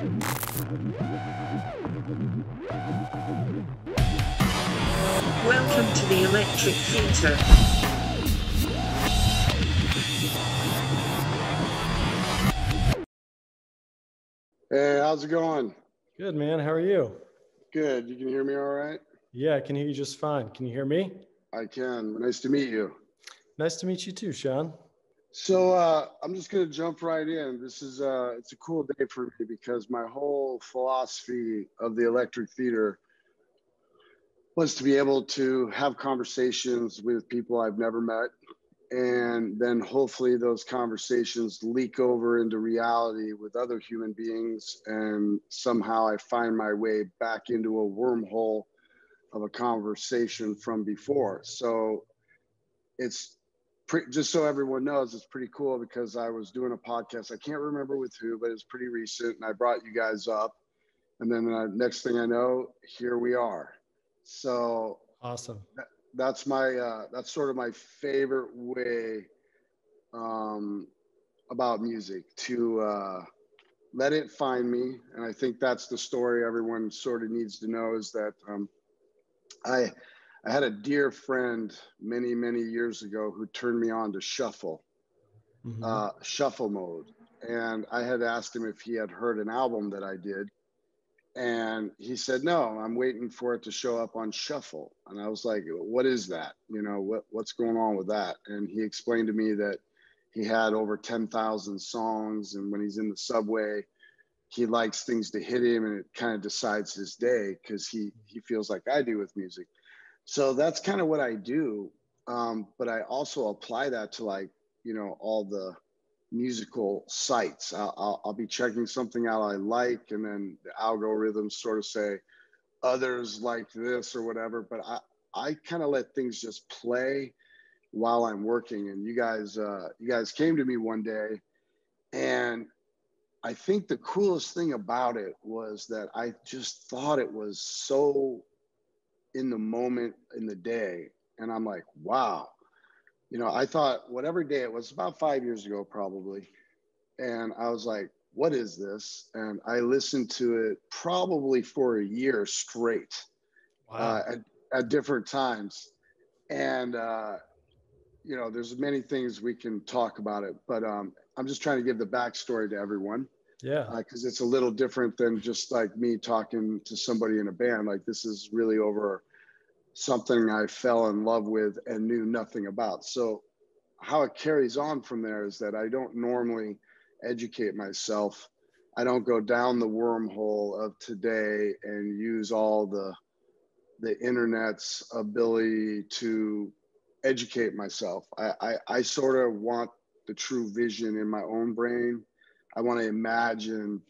Welcome to the Electric Theatre. Hey, how's it going? Good, man. How are you? Good. You can hear me all right? Yeah, I can hear you just fine. Can you hear me? I can. Nice to meet you. Nice to meet you too, Sean. So uh, I'm just gonna jump right in. This is uh, it's a cool day for me because my whole philosophy of the Electric Theater was to be able to have conversations with people I've never met, and then hopefully those conversations leak over into reality with other human beings, and somehow I find my way back into a wormhole of a conversation from before. So it's pre- just so everyone knows, it's pretty cool because I was doing a podcast. I can't remember with who, but it's pretty recent, and I brought you guys up. And then the next thing I know, here we are. So Awesome. that's my uh, that's sort of my favorite way um, about music to uh, let it find me, and I think that's the story everyone sort of needs to know is that um, I I had a dear friend many many years ago who turned me on to shuffle Mhm. uh, shuffle mode. And I had asked him if he had heard an album that I did. And he said, no, I'm waiting for it to show up on shuffle. And I was like, what is that? You know, what, what's going on with that? And he explained to me that he had over 10,000 songs. And when he's in the subway, he likes things to hit him and it kind of decides his day because he, he feels like I do with music. So that's kind of what I do. Um, but I also apply that to like, you know, all the musical sites. I'll, I'll, I'll be checking something out I like, and then the algorithms sort of say others like this or whatever. But I, I kind of let things just play while I'm working. And you guys, uh, you guys came to me one day, and I think the coolest thing about it was that I just thought it was so in the moment in the day. And I'm like, wow, you know, I thought whatever day it was about five years ago, probably. And I was like, what is this? And I listened to it probably for a year straight Wow. uh, at, at different times. And, uh, you know, there's many things we can talk about it, but um, I'm just trying to give the backstory to everyone yeah. Uh, because it's a little different than just like me talking to somebody in a band. Like this is really over something I fell in love with and knew nothing about. So how it carries on from there is that I don't normally educate myself. I don't go down the wormhole of today and use all the the internet's ability to educate myself. I, I, I sort of want the true vision in my own brain. I want to imagine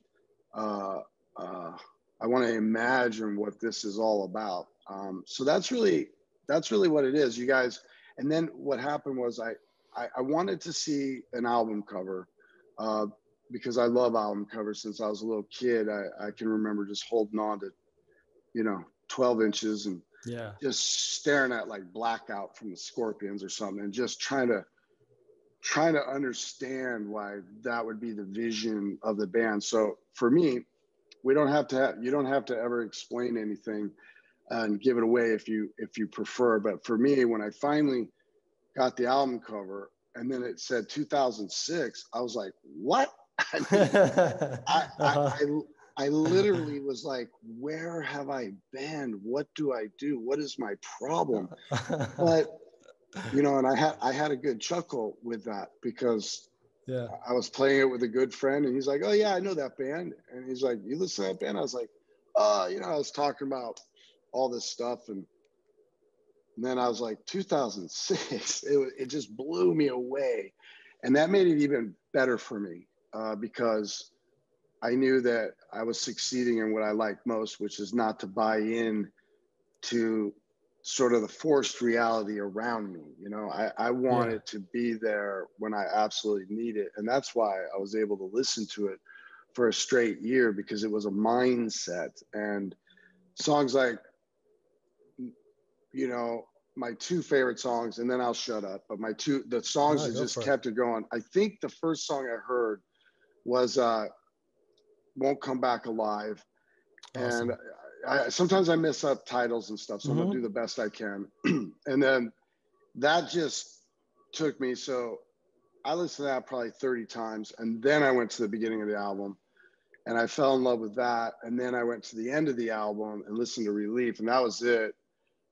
uh, uh, I want to imagine what this is all about. Um, so that's really that's really what it is, you guys. And then what happened was I I, I wanted to see an album cover uh, because I love album covers since I was a little kid. I, I can remember just holding on to, you know, 12 inches and Yeah. just staring at like blackout from the Scorpions or something, and just trying to trying to understand why that would be the vision of the band. So for me, we don't have to have, you don't have to ever explain anything and give it away if you if you prefer. But for me, when I finally got the album cover and then it said 2006, I was like, what? I, mean, I, Uh-huh. I, I I literally was like, where have I been? What do I do? What is my problem? But you know, and I had I had a good chuckle with that because yeah. I was playing it with a good friend, and he's like, "Oh yeah, I know that band." And he's like, "You listen to that band?" I was like, "Oh, you know, I was talking about all this stuff, and, and then I was like, 2006. It it just blew me away, and that made it even better for me uh, because I knew that I was succeeding in what I like most, which is not to buy in to sort of the forced reality around me. You know, I, I want Yeah. it to be there when I absolutely need it. And that's why I was able to listen to it for a straight year because it was a mindset. And songs like, you know, my two favorite songs, and then I'll shut up. But my two, the songs that just for it. kept it going. I think the first song I heard was uh, won't come back alive. Awesome. And I, sometimes I mess up titles and stuff, so I'm Mhm. gonna do the best I can. and then that just took me. So I listened to that probably 30 times, and then I went to the beginning of the album, and I fell in love with that. And then I went to the end of the album and listened to Relief, and that was it.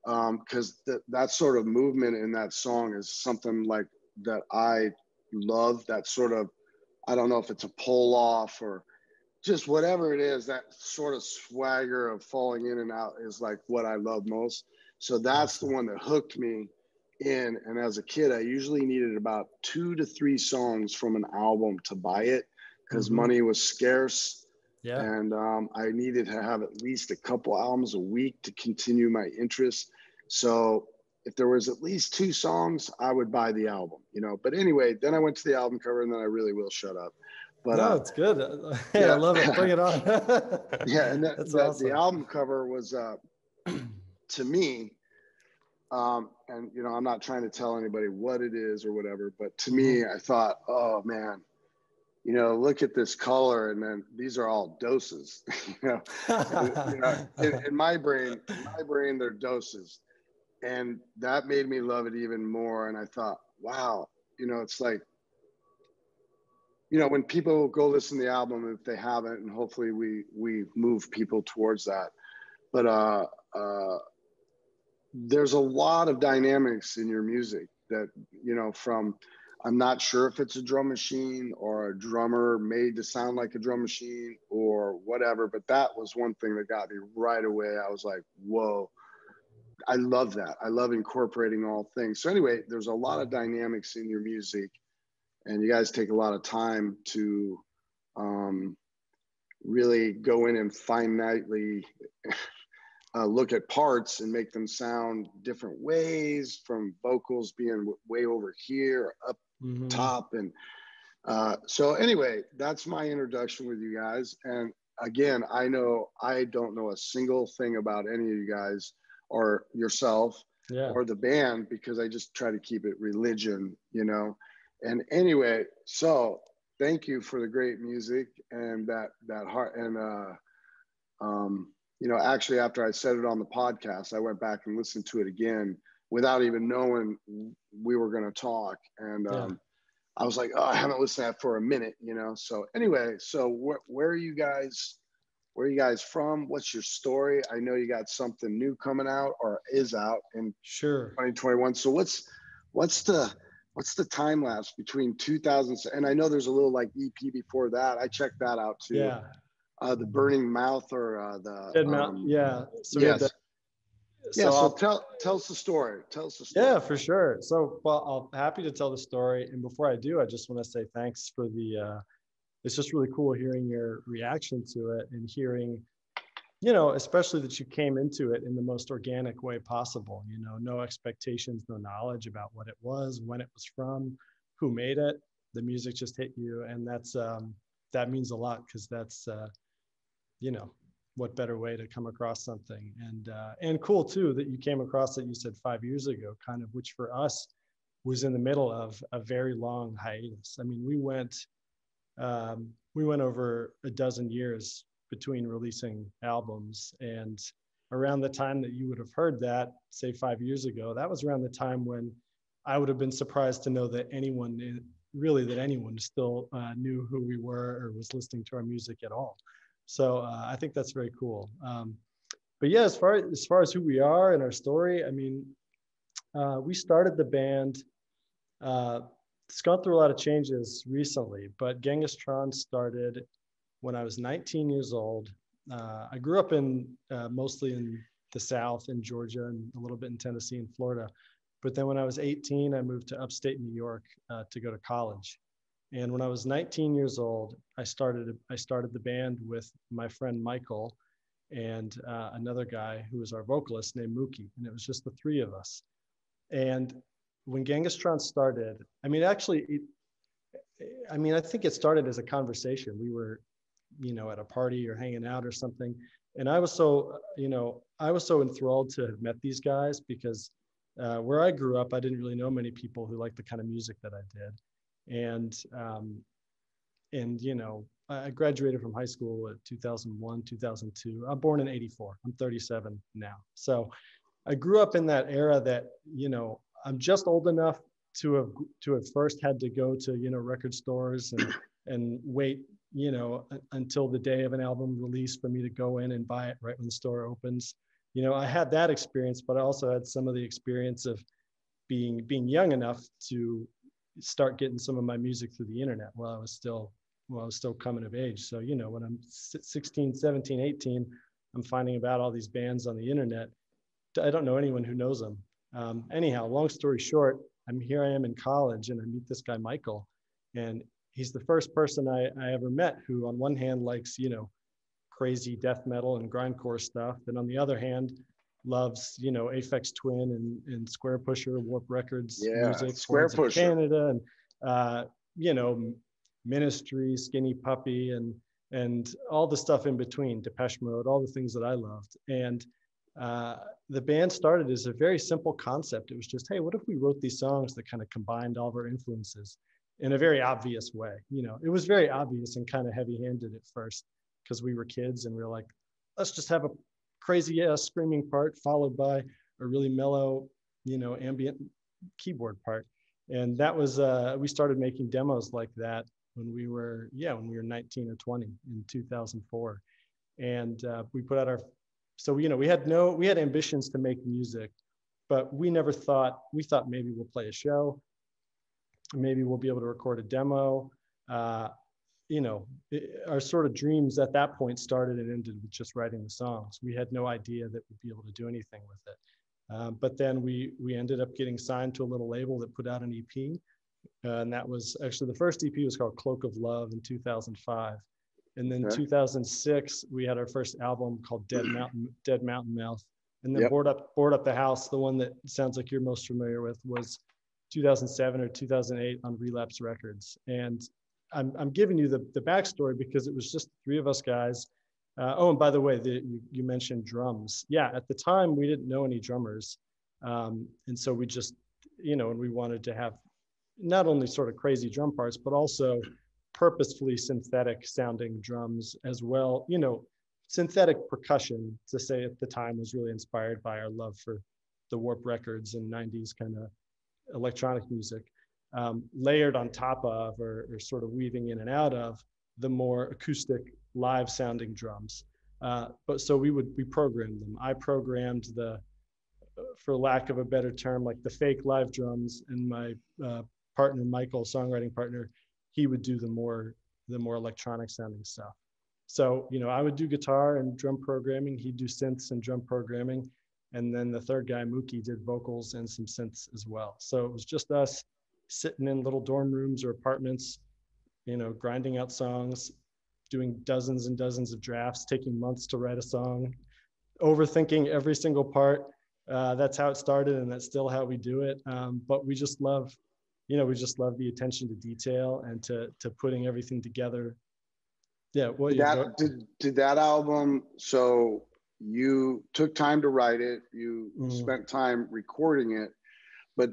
Because th- that sort of movement in that song is something like that I love. That sort of, I don't know if it's a pull off or just whatever it is, that sort of swagger of falling in and out is like what I love most. So that's the one that hooked me in. And as a kid, I usually needed about two to three songs from an album to buy it because Mhm. money was scarce. Yeah. And um, I needed to have at least a couple albums a week to continue my interest. So if there was at least two songs, I would buy the album, you know. But anyway, then I went to the album cover and then I really will shut up. But no, uh, it's good. Hey, yeah. I love it. Bring it on. yeah, and that, That's that- awesome. the album cover was uh, to me, um, and you know, I'm not trying to tell anybody what it is or whatever, but to me, Mm-hmm. I thought, oh man, you know, look at this color, and then these are all doses. you know, And, you know, in, in my brain, in my brain, they're doses, and that made me love it even more. And I thought, wow, you know, it's like you know when people go listen to the album if they haven't and hopefully we we move people towards that. But uh uh there's a lot of dynamics in your music that you know from i'm not sure if it's a drum machine or a drummer made to sound like a drum machine or whatever but that was one thing that got me right away. I was like whoa. I love that. I love incorporating all things. So anyway there's a lot of dynamics in your music and you guys take a lot of time to um, really go in and finitely uh, look at parts and make them sound different ways from vocals being way over here up Mhm. top and uh, so anyway that's my introduction with you guys and again i know i don't know a single thing about any of you guys or yourself Yeah. or the band because I just try to keep it religion, you know. And anyway, so thank you for the great music and that that heart and uh um you know actually after I said it on the podcast, I went back and listened to it again without even knowing we were going to talk and Yeah. um I was like, oh, I haven't listened to that for a minute, you know. So anyway, so wh- where are you guys? Where are you guys from? What's your story? I know you got something new coming out or is out in Sure. 2021. So what's what's the what's the time lapse between 2000 and I know there's a little like EP before that. I checked that out too. Yeah. Uh, the Burning Mouth or uh, the Dead um, yeah. So yes. the- yeah. so So, I'll- tell tell us the story. Tell us the story. Yeah, for sure. So, well, I'm happy to tell the story. And before I do, I just want to say thanks for the. Uh, it's just really cool hearing your reaction to it and hearing, you know, especially that you came into it in the most organic way possible. You know, no expectations, no knowledge about what it was, when it was from, who made it. The music just hit you, and that's um, that means a lot because that's, uh, you know, what better way to come across something and uh, and cool too that you came across it you said five years ago kind of which for us was in the middle of a very long hiatus i mean we went um, we went over a dozen years between releasing albums and around the time that you would have heard that say five years ago that was around the time when i would have been surprised to know that anyone really that anyone still uh, knew who we were or was listening to our music at all so uh, I think that's very cool. Um, but yeah, as far as far as who we are and our story, I mean, uh, we started the band. Uh, it's gone through a lot of changes recently, but Genghis Tron started when I was 19 years old. Uh, I grew up in uh, mostly in the South, in Georgia, and a little bit in Tennessee and Florida. But then when I was 18, I moved to upstate New York uh, to go to college. And when I was 19 years old, I started I started the band with my friend Michael and uh, another guy who was our vocalist named Mookie, and it was just the three of us. And when Genghis Tron started, I mean, actually, it, I mean, I think it started as a conversation. We were, you know, at a party or hanging out or something, and I was so, you know, I was so enthralled to have met these guys because uh, where I grew up, I didn't really know many people who liked the kind of music that I did and um, and you know, I graduated from high school at 2001, 2002. I'm born in 84. I'm 37 now. So I grew up in that era that, you know, I'm just old enough to have to have first had to go to, you know, record stores and and wait, you know, until the day of an album release for me to go in and buy it right when the store opens. You know, I had that experience, but I also had some of the experience of being being young enough to start getting some of my music through the internet while I was still while I was still coming of age. So, you know, when I'm 16, 17, 18, I'm finding about all these bands on the internet. I don't know anyone who knows them. Um, anyhow, long story short, I'm here I am in college and I meet this guy, Michael, and he's the first person I, I ever met who on one hand likes, you know, crazy death metal and grindcore stuff. And on the other hand, loves, you know, Aphex Twin and, and Squarepusher, Warp Records yeah, music, Squarepusher. Canada, and uh, you know, Ministry, Skinny Puppy, and and all the stuff in between, Depeche Mode, all the things that I loved. And uh, the band started as a very simple concept. It was just, hey, what if we wrote these songs that kind of combined all of our influences in a very obvious way? You know, it was very obvious and kind of heavy-handed at first because we were kids and we were like, let's just have a crazy ass screaming part followed by a really mellow, you know, ambient keyboard part. And that was, uh, we started making demos like that when we were, yeah, when we were 19 or 20 in 2004. And uh, we put out our, so, you know, we had no, we had ambitions to make music, but we never thought, we thought maybe we'll play a show, maybe we'll be able to record a demo. Uh, you know, it, our sort of dreams at that point started and ended with just writing the songs. We had no idea that we'd be able to do anything with it. Um, but then we we ended up getting signed to a little label that put out an EP, uh, and that was actually the first EP was called Cloak of Love in 2005. And then okay. 2006 we had our first album called Dead Mountain Dead Mountain Mouth. And then yep. board up board up the house, the one that sounds like you're most familiar with was 2007 or 2008 on Relapse Records. And I'm, I'm giving you the, the backstory because it was just three of us guys. Uh, oh, and by the way, the, you, you, mentioned drums. Yeah, at the time we didn't know any drummers. Um, and so we just, you know, and we wanted to have not only sort of crazy drum parts, but also purposefully synthetic sounding drums as well. You know, synthetic percussion to say at the time was really inspired by our love for the Warp Records and 90s kind of electronic music um, layered on top of or, or, sort of weaving in and out of the more acoustic live sounding drums. Uh, but so we would we programmed them. I programmed the, for lack of a better term, like the fake live drums, and my uh, partner Michael, songwriting partner, he would do the more the more electronic sounding stuff. So you know, I would do guitar and drum programming. He'd do synths and drum programming, and then the third guy Mookie did vocals and some synths as well. So it was just us sitting in little dorm rooms or apartments, you know, grinding out songs, doing dozens and dozens of drafts, taking months to write a song, overthinking every single part. Uh, that's how it started, and that's still how we do it. Um, but we just love, you know, we just love the attention to detail and to to putting everything together. Yeah. Well, did that did, did that album? So you took time to write it. You mm. spent time recording it, but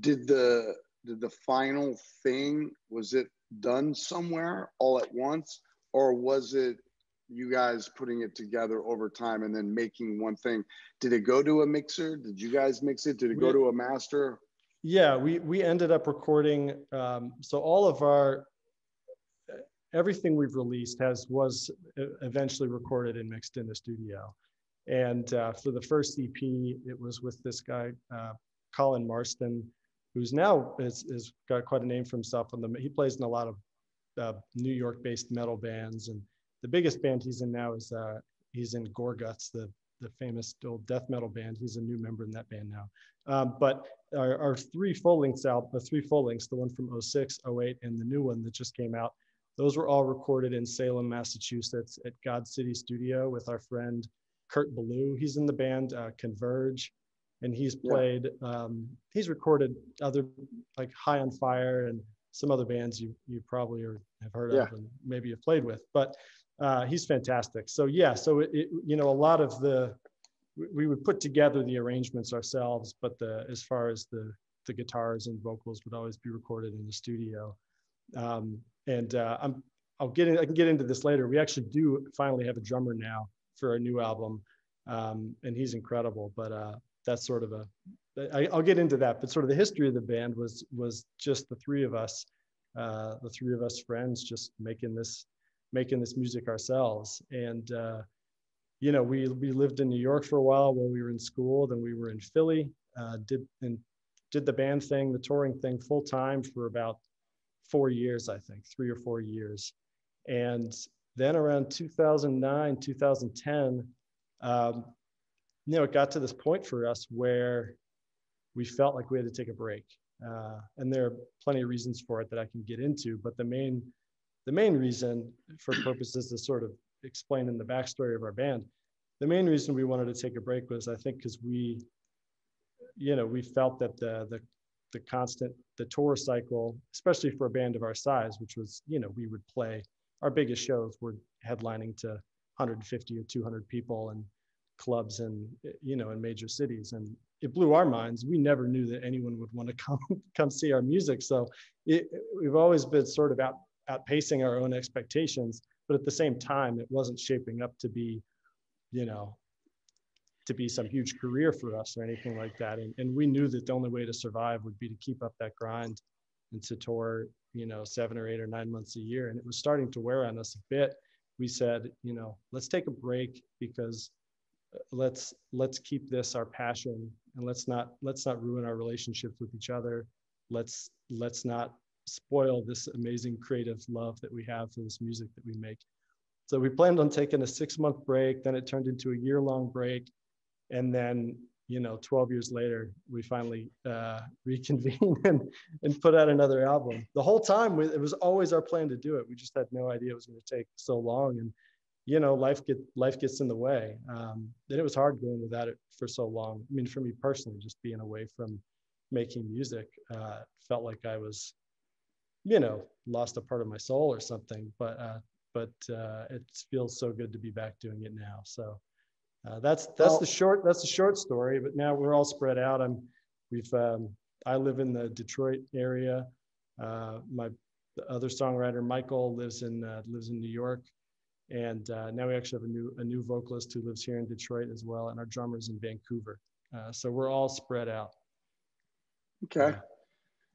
did the did the final thing was it done somewhere all at once or was it you guys putting it together over time and then making one thing did it go to a mixer did you guys mix it did it go to a master yeah we we ended up recording um, so all of our everything we've released has was eventually recorded and mixed in the studio and uh, for the first ep it was with this guy uh, colin marston who's now is, is got quite a name for himself. On the he plays in a lot of uh, New York-based metal bands, and the biggest band he's in now is uh, he's in Gorguts, the the famous old death metal band. He's a new member in that band now. Um, but our, our, three full lengths out, the three full lengths, the one from 06, 08, and the new one that just came out, those were all recorded in Salem, Massachusetts at God City Studio with our friend Kurt Ballou. He's in the band uh, Converge and he's played yeah. um, he's recorded other like high on fire and some other bands you you probably are, have heard yeah. of and maybe have played with but uh, he's fantastic so yeah so it, it, you know a lot of the we would put together the arrangements ourselves but the as far as the the guitars and vocals would always be recorded in the studio um, and uh, I'm I'll get in, I can get into this later. We actually do finally have a drummer now for our new album, um, and he's incredible. But uh, that's sort of a I, will get into that. But sort of the history of the band was was just the three of us, uh, the three of us friends, just making this making this music ourselves. And uh, you know, we we lived in New York for a while while we were in school. Then we were in Philly, uh, did and did the band thing, the touring thing full time for about four years, I think, three or four years. And then around 2009, 2010, um, you know, it got to this point for us where we felt like we had to take a break. Uh, and there are plenty of reasons for it that I can get into, but the main, the main reason for purposes to sort of explain in the backstory of our band, the main reason we wanted to take a break was I think because we, you know, we felt that the, the, the constant, the tour cycle, especially for a band of our size, which was, you know, we would play our biggest shows were headlining to 150 or 200 people and clubs and you know in major cities. And it blew our minds. We never knew that anyone would want to come come see our music. So it, we've always been sort of out outpacing our own expectations but at the same time it wasn't shaping up to be you know to be some huge career for us or anything like that. And, and we knew that the only way to survive would be to keep up that grind and to tour you know seven or eight or nine months a year. And it was starting to wear on us a bit. We said you know let's take a break because uh, let's let's keep this our passion and let's not let's not ruin our relationships with each other. Let's let's not spoil this amazing creative love that we have for this music that we make. So we planned on taking a six month break. Then it turned into a year long break and then you know 12 years later we finally uh, reconvened and, and put out another album. The whole time it was always our plan to do it. We just had no idea it was going to take so long. And you know life get life gets in the way. Um, and it was hard going without it for so long. I mean for me personally just being away from making music uh, felt like i was you know lost a part of my soul or something. But uh, but uh, it feels so good to be back doing it now. So uh, that's that's well, the short that's the short story. But now we're all spread out. I'm we've um, I live in the Detroit area. Uh, my other songwriter Michael lives in uh, lives in New York, and uh, now we actually have a new a new vocalist who lives here in Detroit as well, and our drummer's in Vancouver. Uh, so we're all spread out. Okay.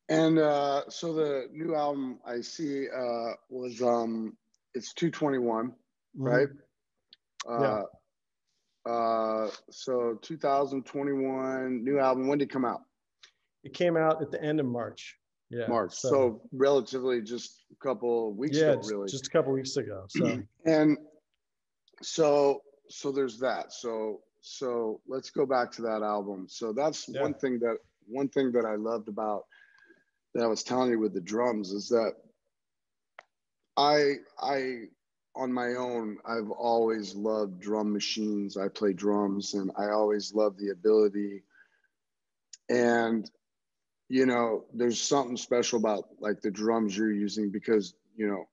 And uh, so the new album I see was um, it's 221, mm-hmm. right? yeah uh, so 2021 new album. When did it come out? It came out at the end of March. Yeah, March. So, so relatively just a couple weeks yeah, ago, really. Just a couple weeks ago. So and so so there's that. So so let's go back to that album. So that's yeah. one thing that one thing that I loved about that I was telling you with the drums is that I I on my own, I've always loved drum machines. I play drums and I always love the ability. And, you know, there's something special about like the drums you're using because, you know,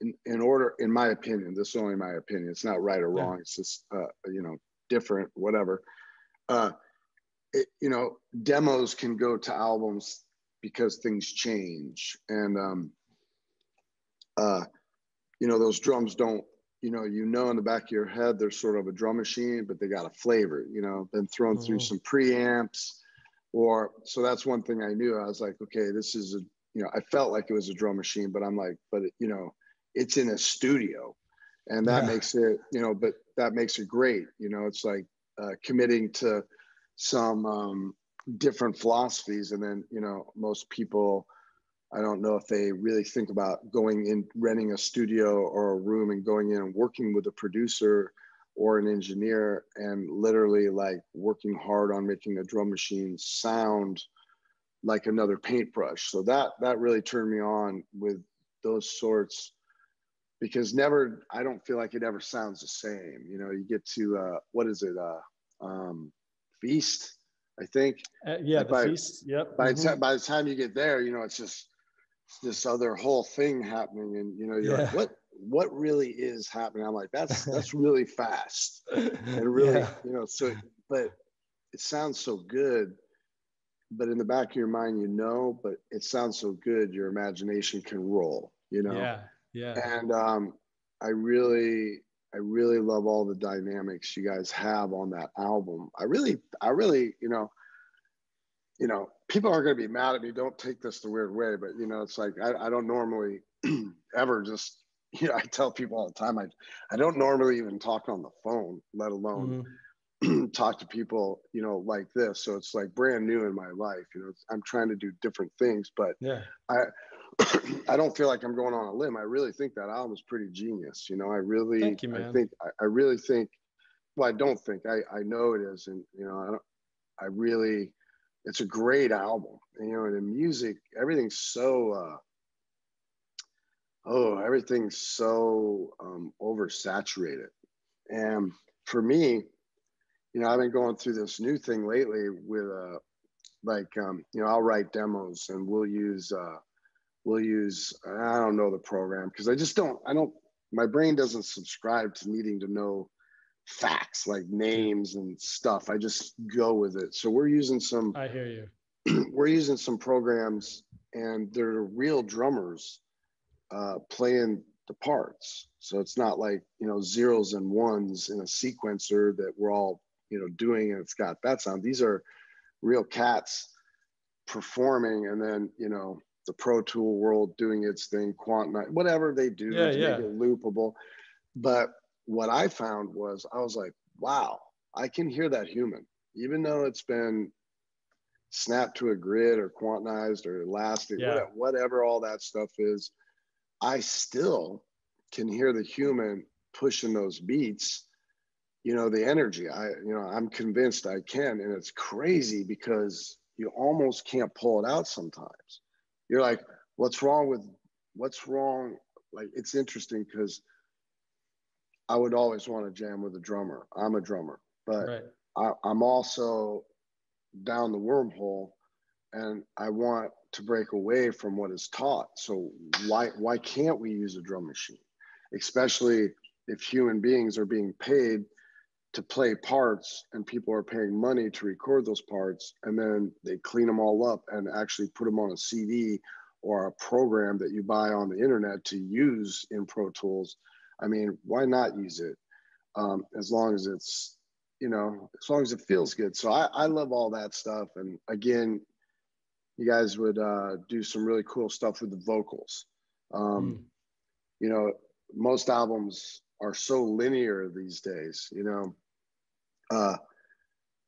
in, in order, in my opinion, this is only my opinion, it's not right or wrong. Yeah. It's just, uh, you know, different, whatever. Uh, it, you know, demos can go to albums because things change. And, um, uh, you know, those drums don't, you know, you know in the back of your head they're sort of a drum machine, but they got a flavor, you know, been thrown mm-hmm. through some preamps or so that's one thing I knew. I was like, okay, this is a, you know, I felt like it was a drum machine, but I'm like, but it, you know, it's in a studio and that yeah. makes it, you know, but that makes it great. You know, it's like uh, committing to some um, different philosophies. And then, you know, most people, I don't know if they really think about going in, renting a studio or a room and going in and working with a producer or an engineer and literally like working hard on making a drum machine sound like another paintbrush. So that that really turned me on with those sorts because never I don't feel like it ever sounds the same. You know, you get to uh, what is it? Uh, um, feast, I think. Uh, yeah, by, feast. Yep. By, mm-hmm. by the time you get there, you know, it's just this other whole thing happening and you know you're yeah. like what what really is happening i'm like that's that's really fast and really yeah. you know so but it sounds so good but in the back of your mind you know but it sounds so good your imagination can roll you know? Yeah. Yeah. And um, I really, I really love all the dynamics you guys have on that album. I really, I really, you know, you know, people are going to be mad at me. Don't take this the weird way, but you know, it's like I, I don't normally ever just, you know, I tell people all the time, I, I don't normally even talk on the phone, let alone Mhm. talk to people, you know, like this. So it's like brand new in my life. You know, I'm trying to do different things, but Yeah. I, I don't feel like I'm going on a limb. I really think that album is pretty genius. You know, I really, Thank you, I think, I, I really think, well, I don't think, I, I know it is. And, you know, I don't, I really, it's a great album. You know, and the music, everything's so, uh, oh, everything's so um, oversaturated. And for me, you know, I've been going through this new thing lately with, uh, like, um, you know, I'll write demos and we'll use, uh, we'll use, I don't know the program because I just don't, I don't, my brain doesn't subscribe to needing to know facts like names and stuff. I just go with it. So we're using some, I hear you. we're using some programs and they're real drummers uh, playing the parts. So it's not like, you know, zeros and ones in a sequencer that we're all, you know, doing and it's got that sound. These are real cats performing and then, you know, the Pro Tool world doing its thing, quantum, whatever they do Yeah, to yeah. make it loopable. But what I found was I was like, wow, I can hear that human, even though it's been snapped to a grid or quantized or elastic, Yeah. whatever, whatever all that stuff is. I still can hear the human pushing those beats, you know, the energy. I, you know, I'm convinced I can. And it's crazy because you almost can't pull it out sometimes. You're like, what's wrong with, what's wrong? Like, it's interesting because I would always want to jam with a drummer. I'm a drummer, but Right. I, I'm also down the wormhole and I want to break away from what is taught. So why why can't we use a drum machine? Especially if human beings are being paid to play parts and people are paying money to record those parts and then they clean them all up and actually put them on a CD or a program that you buy on the internet to use in Pro Tools. I mean, why not use it? Um, as long as it's, you know, as long as it feels good. So I, I love all that stuff. And again, you guys would uh, do some really cool stuff with the vocals. Um, Mm. You know, most albums are so linear these days, you know. Uh,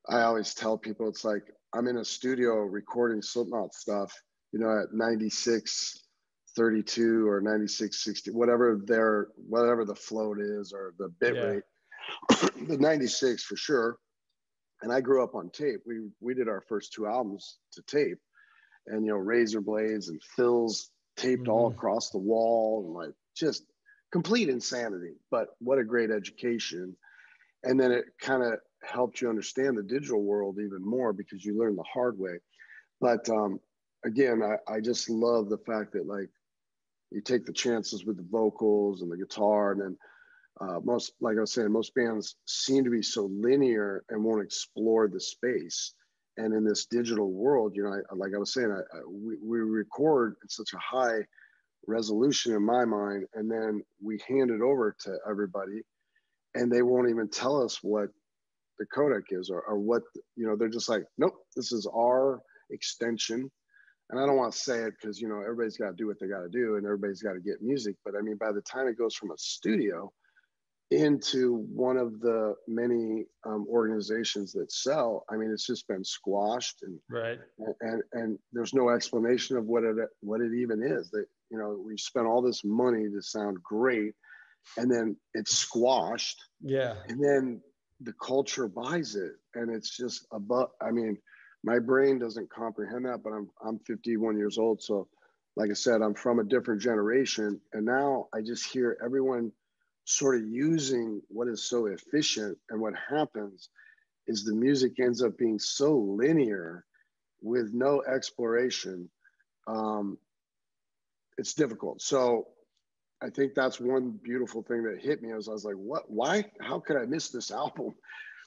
I always tell people it's like I'm in a studio recording Slipknot stuff, you know, at 96, 32 or 96, 60, whatever their whatever the float is or the bit Yeah. rate. the 96 for sure. And I grew up on tape. We we did our first two albums to tape, and you know, razor blades and fills taped all Mhm. across the wall, and like just complete insanity. But what a great education! And then it kind of helped you understand the digital world even more because you learn the hard way. But um, again, I, I just love the fact that like you take the chances with the vocals and the guitar, and then uh, most, like I was saying, most bands seem to be so linear and won't explore the space. And in this digital world, you know, I, like I was saying, I, I, we, we record at such a high resolution in my mind, and then we hand it over to everybody, and they won't even tell us what the codec is or, or what you know. They're just like, nope, this is our extension. And I don't want to say it because you know everybody's got to do what they got to do, and everybody's got to get music. But I mean, by the time it goes from a studio into one of the many um, organizations that sell, I mean, it's just been squashed, and Right. and and there's no explanation of what it what it even is. That you know we spent all this money to sound great, and then it's squashed, Yeah. and then the culture buys it, and it's just above. I mean, my brain doesn't comprehend that, but I'm I'm 51 years old, so like I said, I'm from a different generation, and now I just hear everyone sort of using what is so efficient, and what happens is the music ends up being so linear with no exploration. Um, it's difficult. So I think that's one beautiful thing that hit me as I was like, what, why, how could I miss this album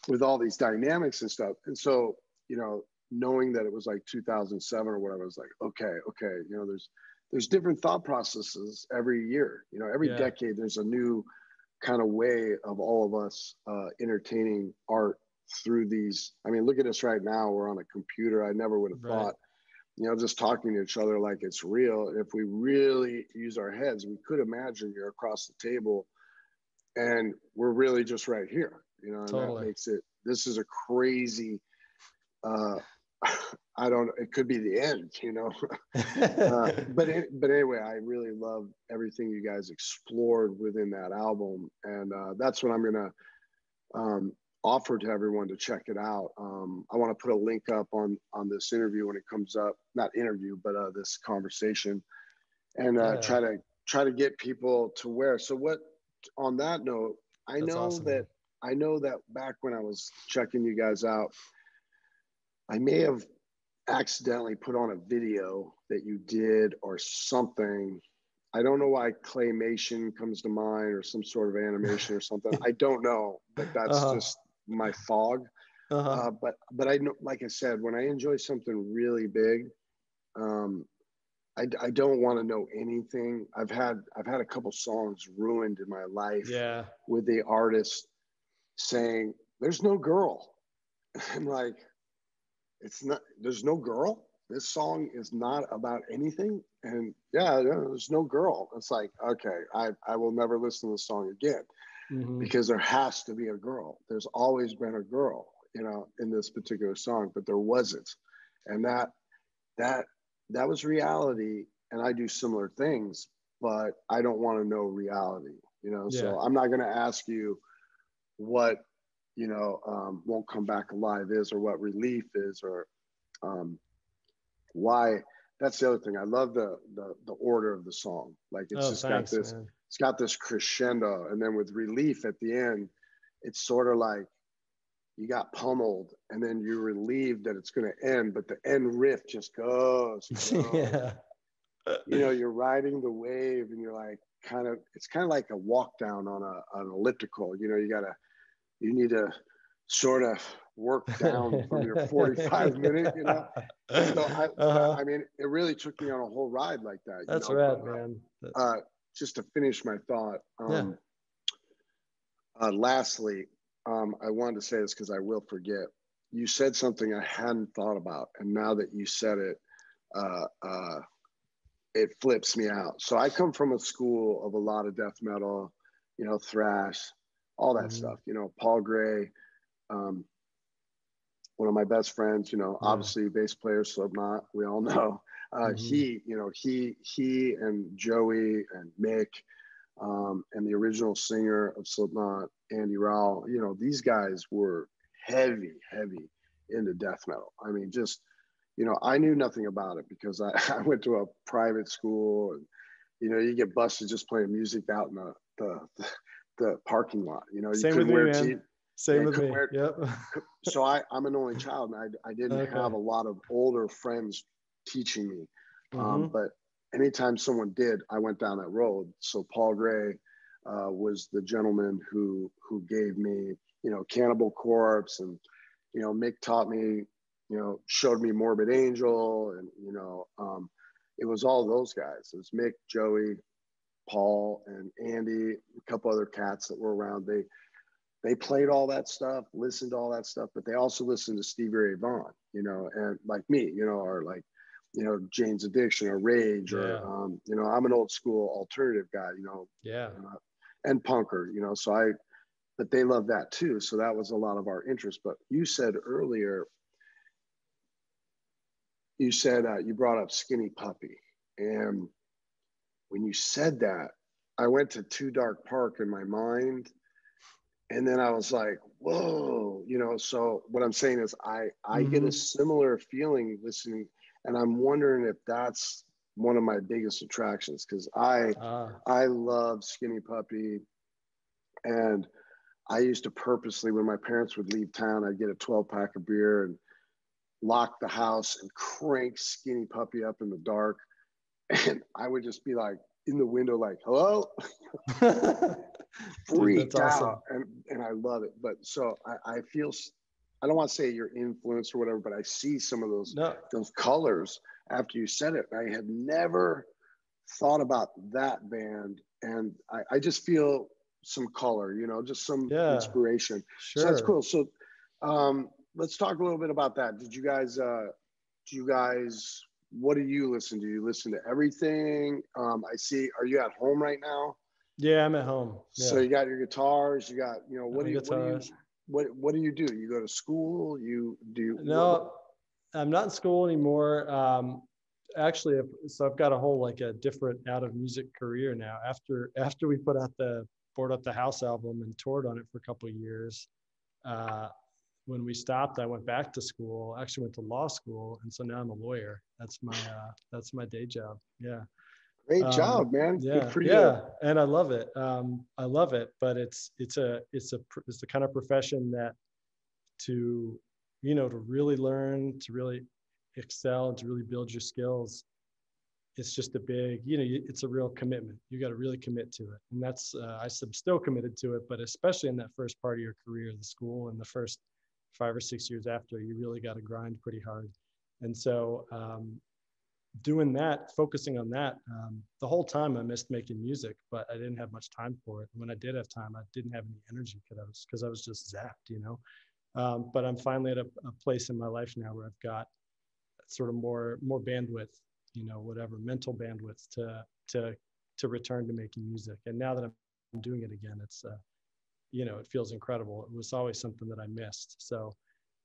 with all these dynamics and stuff? And so, you know, knowing that it was like 2007 or whatever, I was like, okay, okay, you know, there's, there's different thought processes every year. You know, every Yeah. decade there's a new kind of way of all of us uh, entertaining art through these. I mean, look at us right now. We're on a computer. I never would have Right. thought, you know, just talking to each other like it's real. And if we really use our heads, we could imagine you're across the table and we're really just right here, you know, and Totally. that makes it, this is a crazy, uh, I don't, it could be the end, you know, uh, but it, but anyway, I really love everything you guys explored within that album, and uh, that's what I'm gonna um, offer to everyone to check it out. Um, I want to put a link up on on this interview when it comes up, not interview, but uh, this conversation, and uh, Yeah. try to try to get people to where. So what? On that note, I That's know awesome, that. I know that back when I was checking you guys out, I may have accidentally put on a video that you did or something. I don't know why claymation comes to mind or some sort of animation or something. I don't know, but that's Uh-huh. just my fog. uh-huh. Uh, but but I know, like I said, when I enjoy something really big, um, I, I don't want to know anything. I've had I've had a couple songs ruined in my life yeah. with the artist saying, "There's no girl." I'm like, "It's not. There's no girl. This song is not about anything." And yeah, there's no girl. It's like, okay, I I will never listen to the song again Mhm. because there has to be a girl. There's always been a girl, you know, in this particular song, but there wasn't, and that that that was reality. And I do similar things, but I don't want to know reality, you know. Yeah. So I'm not going to ask you what you know um, won't come back alive is, or what relief is, or um, why. That's the other thing. I love the the the order of the song. Like it's oh, just thanks, got this man. it's got this crescendo and then with relief at the end it's sort of like you got pummeled and then you're relieved that it's going to end but the end riff just goes, goes. yeah. you know you're riding the wave and you're like kind of it's kind of like a walk down on a an elliptical you know you gotta you need to sort of work down from your 45 minute you know so I, uh-huh. I mean it really took me on a whole ride like that you That's know, rad, uh, man. uh, just to finish my thought, Yeah. um, uh, lastly, um, I wanted to say this because I will forget. You said something I hadn't thought about, and now that you said it, uh, uh, it flips me out. So I come from a school of a lot of death metal, you know, thrash, all that Mhm. stuff. You know, Paul Gray, um, one of my best friends. You know, Yeah. obviously bass player Slipknot. We all know uh, Mhm. he, you know, he, he and Joey and Mick, um, and the original singer of Slipknot, Andy Rowell, you know, these guys were heavy, heavy into death metal. I mean, just, you know, I knew nothing about it because I, I went to a private school and, you know, you get busted just playing music out in the, the, the, parking lot, you know, you Same couldn't with me, wear man. te- Same with me. wear- Yep. so I, I'm an only child and I, I didn't Okay. have a lot of older friends teaching me. Um, Mhm. but anytime someone did, I went down that road. So Paul Gray uh, was the gentleman who who gave me, you know, Cannibal Corpse, and you know, Mick taught me, you know, showed me Morbid Angel, and you know, um, it was all those guys. It was Mick, Joey, Paul, and Andy, a couple other cats that were around. They they played all that stuff, listened to all that stuff, but they also listened to Stevie Ray Vaughan, you know, and like me, you know, or like, you know, Jane's Addiction or Rage, or, um, you know, I'm an old school alternative guy, you know, yeah. uh, and punker, you know, so I, but they love that too. So that was a lot of our interest. But you said earlier, you said uh, you brought up Skinny Puppy. And when you said that, I went to Too Dark Park in my mind. And then I was like, whoa, you know. So what I'm saying is I I get a Mhm. similar feeling listening, and I'm wondering if that's one of my biggest attractions because I Ah, I love Skinny Puppy. And I used to purposely, when my parents would leave town, I'd get a 12 pack of beer and lock the house and crank Skinny Puppy up in the dark. And I would just be like in the window, like, hello, Dude, freaked awesome. out. And, and I love it. But so I, I feel, I don't want to say your influence or whatever, but I see some of those No, those colors after you said it. I had never thought about that band and I, I just feel some color, you know, just some Yeah. inspiration. Sure. So that's cool. So um, let's talk a little bit about that. Did you guys, uh, do you guys, what do you listen to? You listen to everything? Um, I see, are you at home right now? Yeah, I'm at home. Yeah. So you got your guitars, you got, you know, what do you, what do you, what, what do you do? You go to school? You do, you, No, I'm not in school anymore. Um, actually, so I've got a whole like a different out of music career now. After after we put out the board up the house album and toured on it for a couple of years, uh, when we stopped, I went back to school. I actually went to law school, and so now I'm a lawyer. That's my uh, that's my day job. Yeah. great um, job, man. yeah Good for you. yeah and i love it um i love it but it's it's a it's a it's the kind of profession that to you know to really learn to really excel and to really build your skills it's just a big you know it's a real commitment you got to really commit to it and that's uh, i am still committed to it but especially in that first part of your career the school and the first five or six years after you really got to grind pretty hard and so um, doing that, focusing on that, um, the whole time I missed making music, but I didn't have much time for it. And When I did have time, I didn't have any energy because I was because I was just zapped, you know. Um, but I'm finally at a, a place in my life now where I've got sort of more more bandwidth, you know, whatever mental bandwidth to to to return to making music. And now that I'm doing it again, it's uh, you know, it feels incredible. It was always something that I missed. So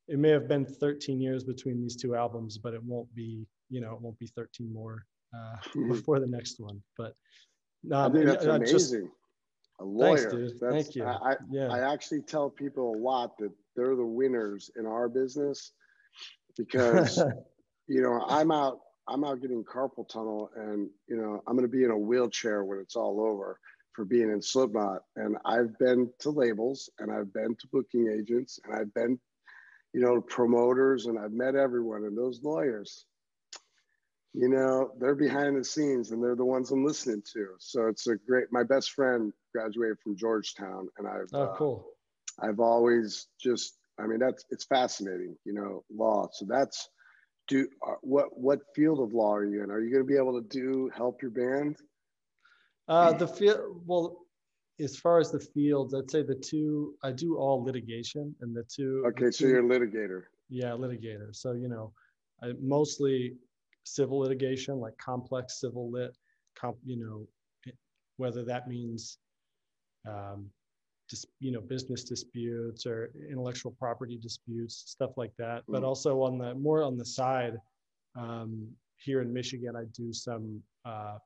it may have been 13 years between these two albums, but it won't be, you know, it won't be 13 more uh, Mhm. before the next one. But no, I think that's amazing. just- a lawyer. That's, Thank you. I, I, yeah, I actually tell people a lot that they're the winners in our business because you know I'm out I'm out getting carpal tunnel and you know I'm going to be in a wheelchair when it's all over for being in Slipknot and I've been to labels and I've been to booking agents and I've been you know promoters and I've met everyone and those lawyers you know they're behind the scenes and they're the ones I'm listening to so it's a great my best friend graduated from Georgetown and I've oh, uh, cool. I've always just, I mean, that's it's fascinating, you know, law. So that's do uh, what what field of law are you in? Are you going to be able to do help your band? Uh, the field, well, as far as the fields, I'd say the two, I do all litigation and the two. the Okay, so two- you're a litigator. Yeah, litigator. So, you know, I mostly civil litigation, like complex civil lit, comp, you know, it- whether that means, um, just, you know, business disputes or intellectual property disputes, stuff like that. But Mm. also on the, more on the side, um, here in Michigan, I do some, uh,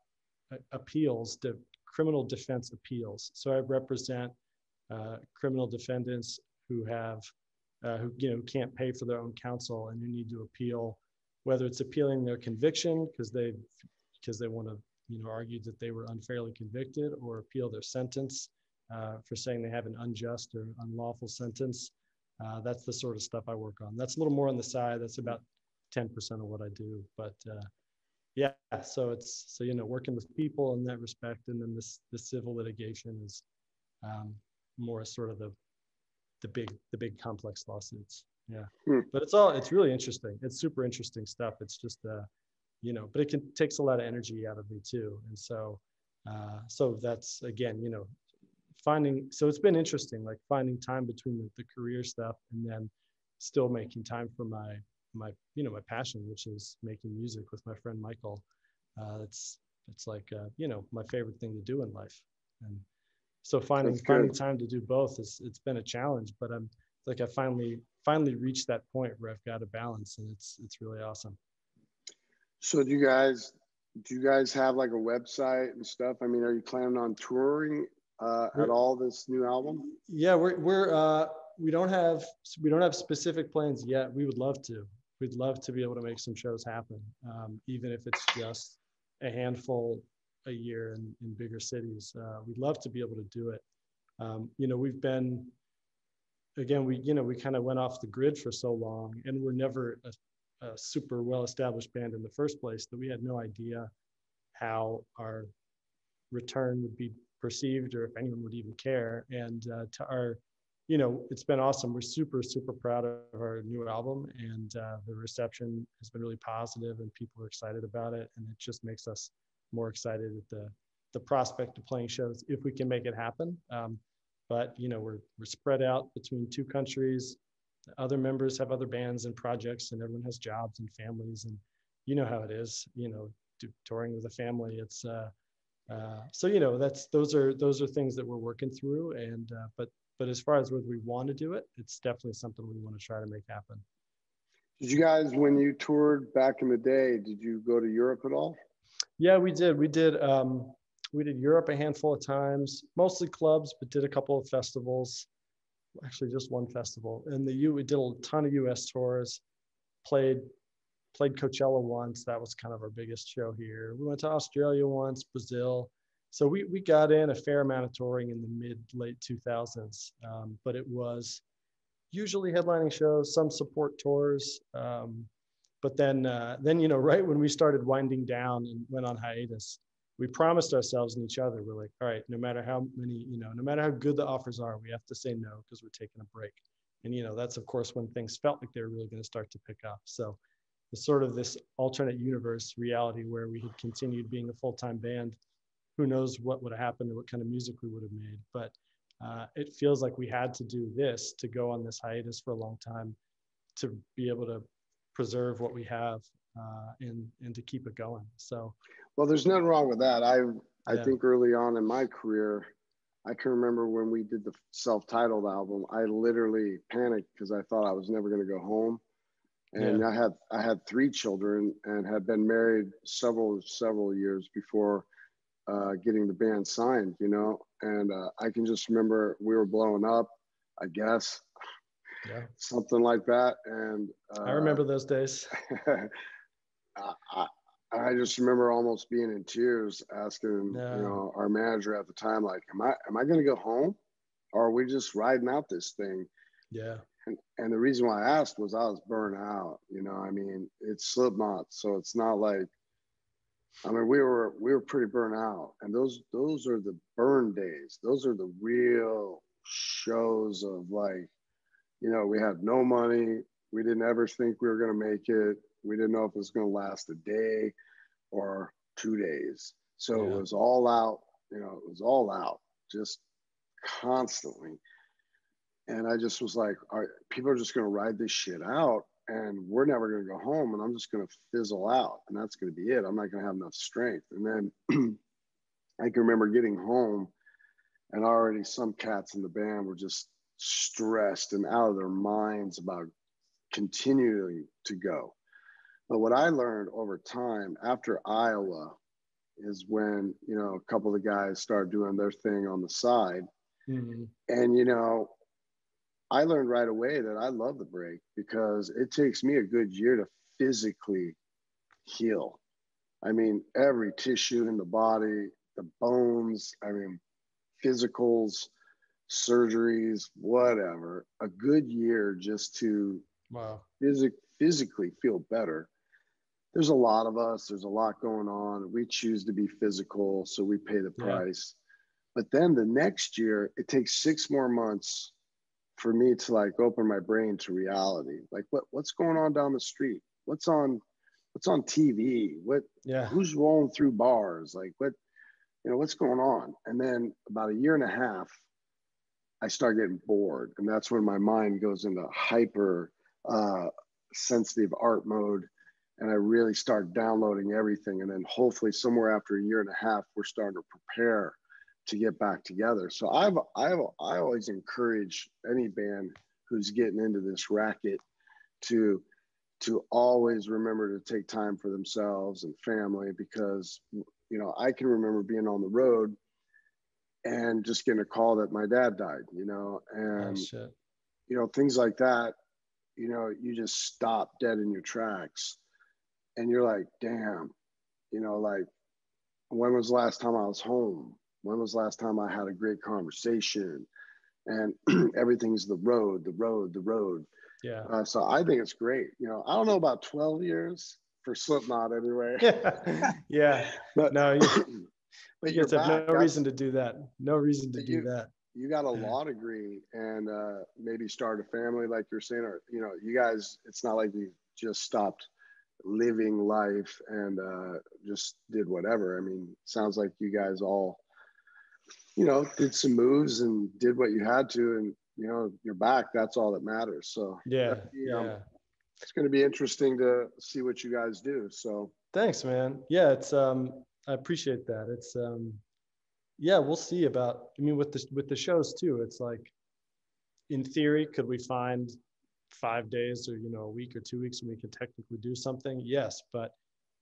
appeals, de- criminal defense appeals. So I represent, uh, criminal defendants who have uh, who you know can't pay for their own counsel and who need to appeal, whether it's appealing their conviction because they because they want to you know argue that they were unfairly convicted, or appeal their sentence uh, for saying they have an unjust or unlawful sentence. Uh, that's the sort of stuff I work on. That's a little more on the side. That's about ten percent of what I do, but. Yeah, so it's so you know working with people in that respect, and then this the civil litigation is um, more sort of the the big the big complex lawsuits. Yeah. Hmm. but it's all it's really interesting. It's super interesting stuff. It's just uh you know but it can takes a lot of energy out of me too. And so uh so that's again you know finding so it's been interesting like finding time between the, the career stuff and then still making time for my my you know my passion which is making music with my friend michael. Uh it's it's like uh you know my favorite thing to do in life. And so finding finding time to do both is it's been a challenge but i'm like i finally finally reached that point where i've got a balance and it's it's really awesome. So do you guys do you guys have like a website and stuff? I mean, are you planning on touring uh, at all this new album? yeah we're we're uh we don't have we don't have specific plans yet. We would love to we'd love to be able to make some shows happen um, even if it's just a handful a year in, in bigger cities. Uh, we'd love to be able to do it. Um, you know we've been again we you know we kind of went off the grid for so long and we're never a, a super well established band in the first place that we had no idea how our return would be perceived or if anyone would even care. And uh, to our you know it's been awesome we're super super proud of our new album and uh, the reception has been really positive and people are excited about it and it just makes us more excited at the the prospect of playing shows if we can make it happen. Um, but you know, we're we're spread out between two countries. Other members have other bands and projects, and everyone has jobs and families, and you know how it is. You know, touring with a family, it's uh, uh, so you know that's those are those are things that we're working through. And uh, but but as far as whether we want to do it, it's definitely something we want to try to make happen. Did you guys, when you toured back in the day, did you go to Europe at all? Yeah, we did. We did. Um, we did Europe a handful of times, mostly clubs, but did a couple of festivals. Actually, just one festival. And the U, we did a ton of U.S. tours. Played played Coachella once. That was kind of our biggest show here. We went to Australia once, Brazil. So we we got in a fair amount of touring in the mid late 2000s, um, but it was usually headlining shows, some support tours. Um, but then uh, then you know right when we started winding down and went on hiatus, we promised ourselves and each other, we're like, all right, no matter how many, you know, no matter how good the offers are, we have to say no because we're taking a break. And, you know, that's of course when things felt like they were really going to start to pick up. So it's sort of this alternate universe reality where we had continued being a full-time band. Who knows what would have happened and what kind of music we would have made. But uh, it feels like we had to do this to go on this hiatus for a long time to be able to preserve what we have uh, and, and to keep it going. So well, there's nothing wrong with that. I I yeah. think early on in my career, I can remember when we did the self-titled album. I literally panicked because I thought I was never going to go home, and yeah. I had I had three children and had been married several several years before uh, getting the band signed. You know, and uh, I can just remember we were blowing up. I guess. Yeah. Something like that, and uh, I remember those days. I, I just remember almost being in tears, asking you know our manager at the time, like, "Am I am I going to go home, or are we just riding out this thing?" Yeah. And, and the reason why I asked was I was burnt out. You know, I mean, it's Slipknot, so it's not like. I mean, we were we were pretty burnt out, and those those are the burn days. Those are the real shows of like, you know, we had no money. We didn't ever think we were going to make it we didn't know if it was going to last a day or two days. So yeah. it was all out, you know, it was all out just constantly. And I just was like, all right, people are just going to ride this shit out and we're never going to go home and I'm just going to fizzle out and that's going to be it. I'm not going to have enough strength. And then I can remember getting home and already some cats in the band were just stressed and out of their minds about continuing to go. But what I learned over time after Iowa is when, you know, a couple of the guys start doing their thing on the side. Mm-hmm. And, you know, I learned right away that I love the break because it takes me a good year to physically heal. I mean, every tissue in the body, the bones, I mean, physicals, surgeries, whatever, a good year just to wow. phys- physically feel better there's a lot of us there's a lot going on we choose to be physical so we pay the price yeah. but then the next year it takes six more months for me to like open my brain to reality. Like what what's going on down the street? What's on what's on tv what yeah. who's rolling through bars? Like what you know what's going on? And then about a year and a half i start getting bored. And that's when my mind goes into hyper uh, sensitive art mode. And I really start downloading everything. And then hopefully somewhere after a year and a half, we're starting to prepare to get back together. So I've I've I always encourage any band who's getting into this racket to to always remember to take time for themselves and family because you know I can remember being on the road and just getting a call that my dad died, you know, and oh, you know things like that. You know, you just stop dead in your tracks and you're like, damn, you know, like, when was the last time I was home? When was the last time I had a great conversation? And everything's the road, the road, the road. Yeah. Uh, so I think it's great. You know, I don't know about 12 years for Slipknot anyway. yeah. But no, you, but you have no reason to do that. No reason to you, do that. You got a law degree and uh, maybe start a family like you're saying, or, you know, you guys, it's not like you just stopped living life and uh, just did whatever. I mean, sounds like you guys all, you know, did some moves and did what you had to, and you know, you're back. That's all that matters. So Yeah, you know, yeah. it's going to be interesting to see what you guys do. So Thanks, man. Yeah, it's um, I appreciate that. It's um, yeah, we'll see about. I mean, with the with the shows too, it's like, in theory, could we find five days or you know a week or two weeks when we could technically do something? Yes, but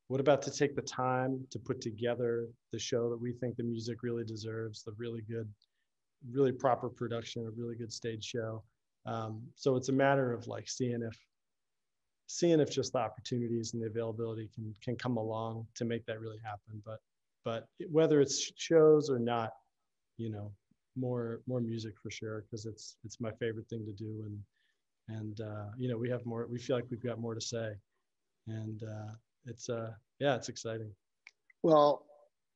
what about to take the time to put together the show that we think the music really deserves, the really good, really proper production, a really good stage show. Um, so it's a matter of like seeing if seeing if just the opportunities and the availability can can come along to make that really happen. But but whether it's shows or not you know more more music for sure because it's it's my favorite thing to do. And and uh, you know we have more we feel like we've got more to say. And uh, it's uh yeah it's exciting Well,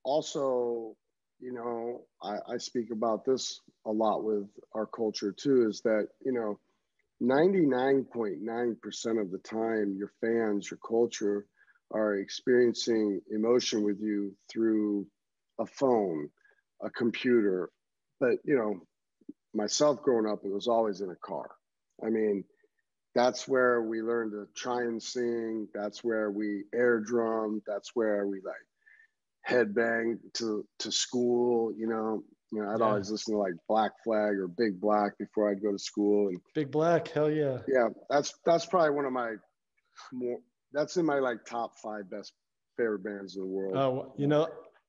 also, you know, I, I speak about this a lot with our culture too, is that, you know, 99.9% of the time, your fans, your culture are experiencing emotion with you through a phone, a computer. But, you know, myself growing up, it was always in a car. I mean, that's where we learned to try and sing. That's where we air drum. That's where we like headbang to to school. You know, you know, I'd Yeah. always listen to like Black Flag or Big Black before I'd go to school. And big black hell yeah yeah, that's that's probably one of my more. That's in my like top five best favorite bands in the world. oh you know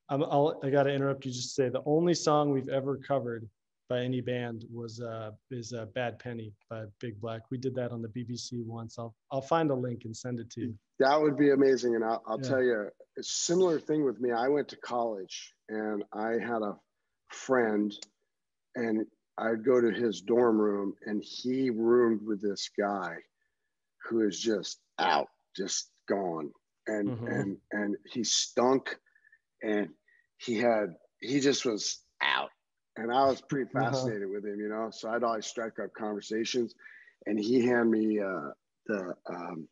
I'm, I'll, i gotta interrupt you just to say the only song we've ever covered by any band was uh is uh, bad penny by big black we did that on the bbc once i'll i'll find a link and send it to you That would be amazing. And I'll, I'll Yeah. tell you, a similar thing with me. I went to college and I had a friend, and I'd go to his dorm room, and he roomed with this guy who is just out, just gone. And Mhm. and and he stunk and he had he just was. And I was pretty Uh-huh. fascinated with him, you know. So I'd always strike up conversations. And he handed me uh the um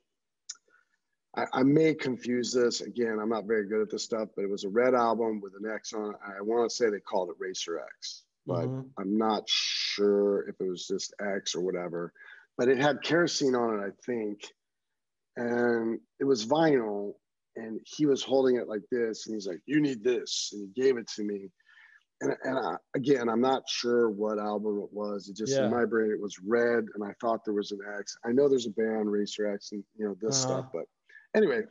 I, I may confuse this again. I'm not very good at this stuff, but it was a red album with an X on it. I want to say they called it Racer X, but Mhm. I'm not sure if it was just X or whatever. But it had kerosene on it, I think, and it was vinyl. And he was holding it like this, and he's like, "You need this," and he gave it to me. And, and I, again, I'm not sure what album it was. It just Yeah. in my brain it was red, and I thought there was an X. I know there's a band Racer X, and you know this Uh-huh. stuff, but anyway,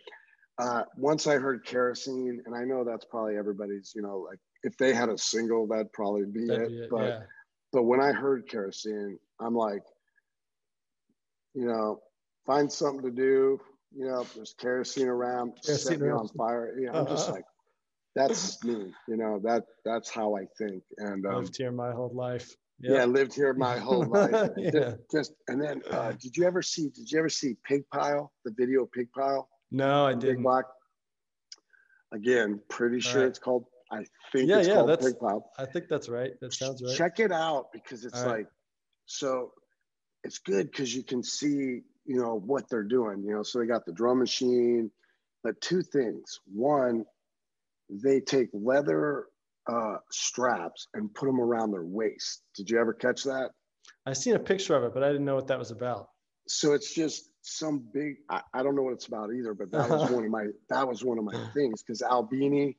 uh, once I heard kerosene, and I know that's probably everybody's, you know, like if they had a single, that'd probably be That'd it. be it, But yeah but when I heard kerosene, I'm like, you know, find something to do. You know, there's kerosene around, set me around. on fire. You know, I'm just Uh-huh. like, that's me. You know, that that's how I think. And um, lived here my whole life yeah, lived here my whole life. Yeah. Just, just and then, uh, did you ever see? Did you ever see Pig Pile? The video Pig Pile. no i didn't. Again, pretty sure right. it's called. I think Yeah, it's yeah, called that's- Pig Pile. i think that's right that sounds right Check it out because it's All right. like, so it's good because you can see, you know, what they're doing. You know, so they got the drum machine, but two things. One, they take leather uh, straps and put them around their waist. Did you ever catch that? i seen a picture of it but i didn't know what that was about so it's just some big I, I don't know what it's about either but that was one of my that was one of my things because albini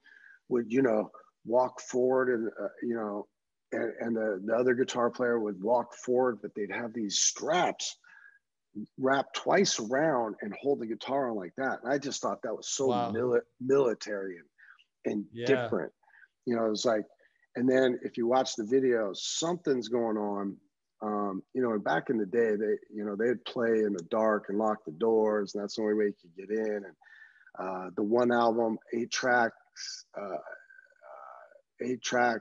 would you know walk forward and uh, you know and, and the, the other guitar player would walk forward but they'd have these straps wrapped twice around and hold the guitar on like that and i just thought that was so Wow. mili- military and, and Yeah. different you know it's like and then if you watch the video something's going on um, you know, and back in the day, they, you know, they'd play in the dark and lock the doors, and that's the only way you could get in. And uh, the one album, eight tracks, uh, uh, eight track,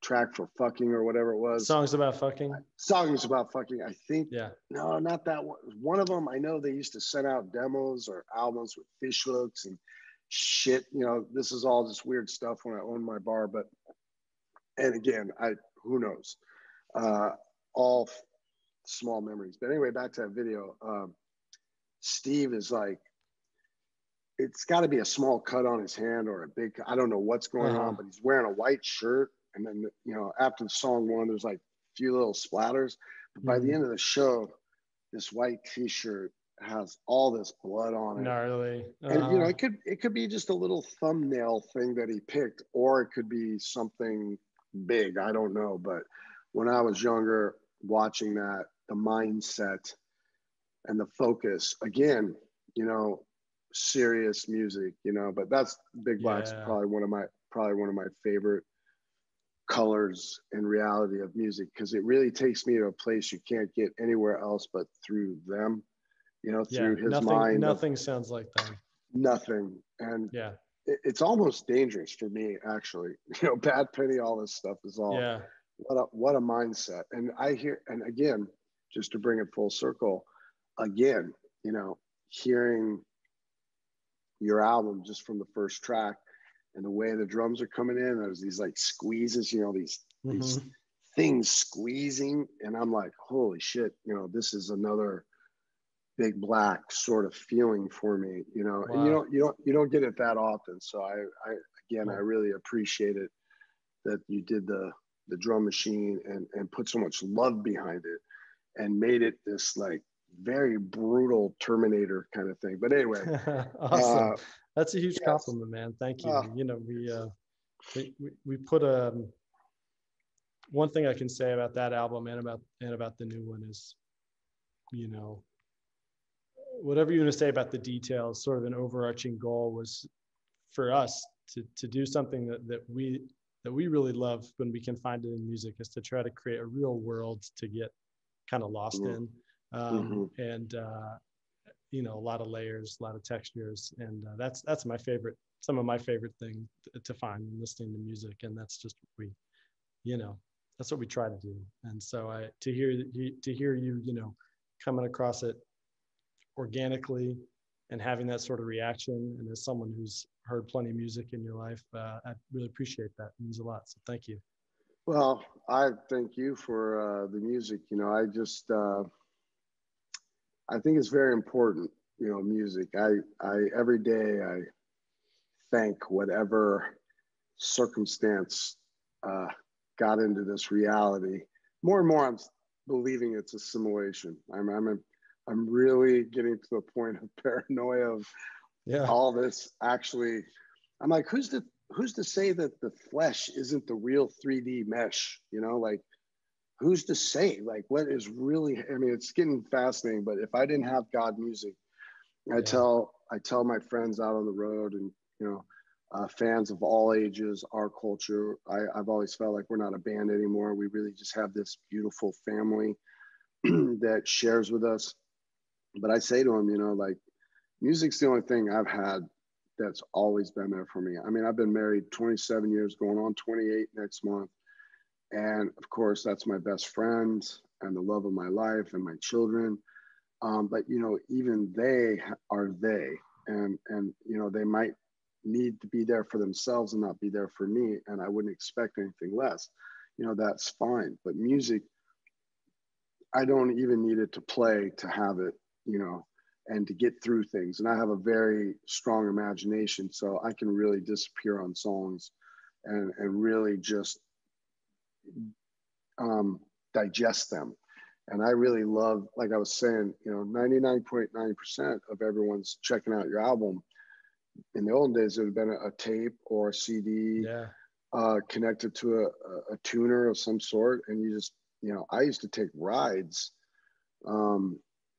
track for fucking or whatever it was. songs about fucking Songs about fucking. I think yeah no, not that one. One of them, I know they used to send out demos or albums with fish hooks and shit. You know, this is all just weird stuff when I own my bar. But and again, I who knows. Uh, all f- small memories. But anyway, back to that video. Um, Steve is like, it's got to be a small cut on his hand or a big i don't know what's going Uh-huh. on but he's wearing a white shirt and then you know after the song one there's like a few little splatters but by the Mhm. end of the show this white t-shirt has all this blood on it gnarly. and you know Uh-huh. it could it could be just a little thumbnail thing that he picked or it could be something big i don't know but when i was younger watching that the mindset and the focus again you know serious music you know but that's big black's Yeah. probably one of my probably one of my favorite colors and reality of music because it really takes me to a place you can't get anywhere else but through them you know yeah, through his nothing, mind of nothing sounds like that. nothing. And Yeah, it- it's almost dangerous for me actually. You know bad penny all this stuff is all yeah, what a what a mindset. And i hear and again just to bring it full circle again you know hearing your album just from the first track and the way the drums are coming in there's these like squeezes you know these these Mhm. things squeezing. And i'm like holy shit you know this is another big black sort of feeling for me you know and you don't you don't you don't get it that often so i i again i really appreciate it that you did the the drum machine and and put so much love behind it and made it this like very brutal terminator kind of thing but anyway awesome. uh, That's a huge yes. compliment, man. Thank you. Uh, you know, we, uh, we, we, we put a, one thing I can say about that album and about, and about the new one is, you know, whatever you want to say about the details, sort of an overarching goal was for us to, to do something that, that we, that we really love when we can find it in music is to try to create a real world to get kind of lost Mhm. in. Um, And, uh, you know, a lot of layers, a lot of textures. And uh, that's, that's my favorite, some of my favorite thing to, to find when listening to music. And that's just what we, you know, that's what we try to do. And so I, to hear, to hear you, you know, coming across it organically and having that sort of reaction. And as someone who's heard plenty of music in your life, uh, I really appreciate that. It means a lot. So thank you. Well, I thank you for uh, the music. You know, I just uh, I think it's very important. You know, music. I I every day I thank whatever circumstance uh, got into this reality. More and more, I'm believing it's a simulation. I'm I'm I'm really getting to the point of paranoia of Yeah. all this actually i'm like who's to who's to say that the flesh isn't the real 3d mesh you know like who's to say like what is really i mean it's getting fascinating but if i didn't have god music i tell i tell my friends out on the road and you know uh, fans of all ages our culture I, i've always felt like we're not a band anymore. We really just have this beautiful family that shares with us but i say to them you know like music's the only thing I've had that's always been there for me. I mean, I've been married 27 years, going on 28 next month. And of course, that's my best friend and the love of my life and my children. Um, but you know, even they are they, and and you know, they might need to be there for themselves and not be there for me. And I wouldn't expect anything less. You know, that's fine. But music, I don't even need it to play to have it. You know, and to get through things. And I have a very strong imagination, so I can really disappear on songs and, and really just um, digest them. And I really love, like I was saying, you know, 99.9% of everyone's checking out your album. In the old days, it would have been a, a tape or a CD Yeah. uh, connected to a, a, a tuner of some sort. And you just, you know, I used to take rides. Um,